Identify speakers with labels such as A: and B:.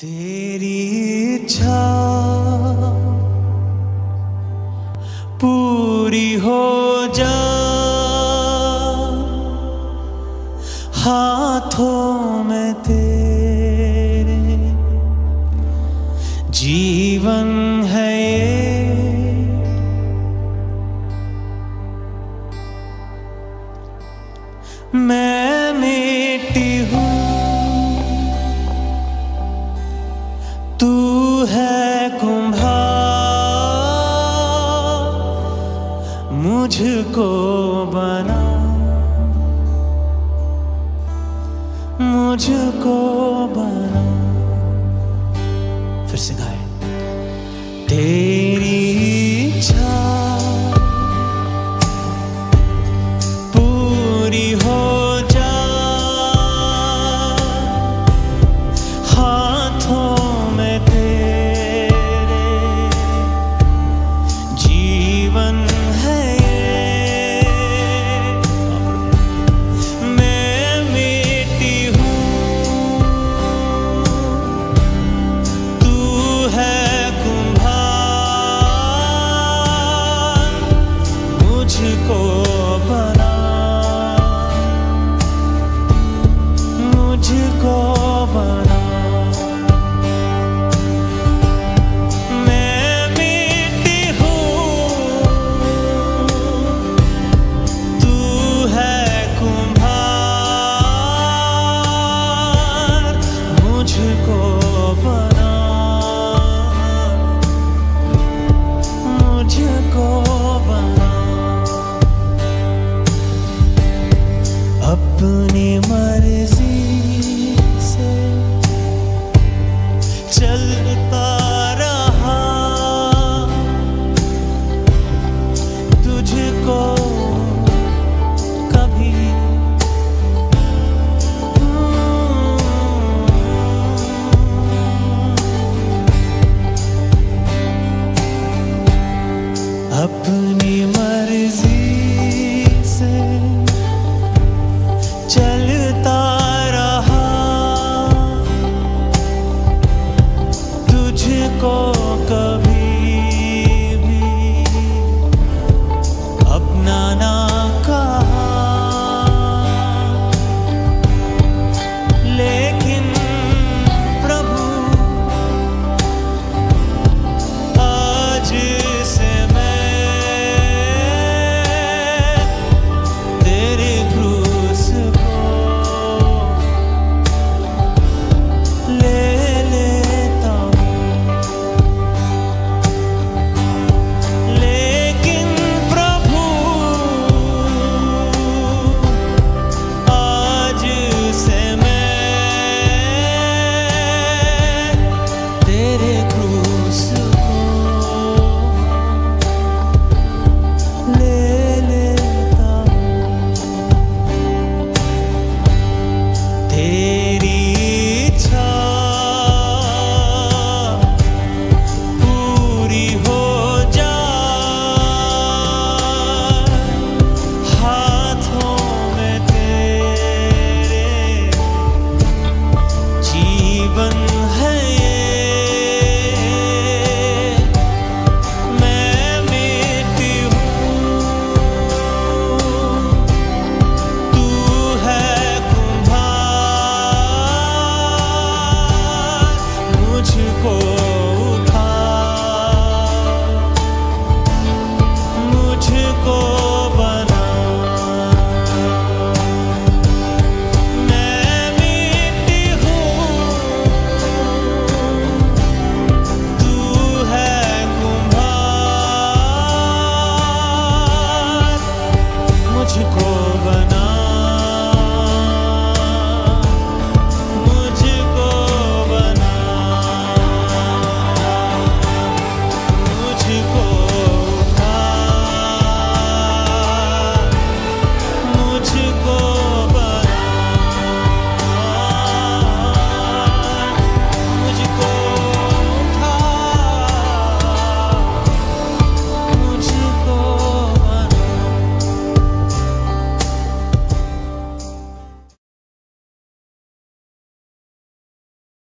A: तेरी इच्छा पूरी हो जा। हाथों में तेरे जीवन है ये। मैं मुझको बना। मुझको बना। फिर से गाए। मुझको തനിമ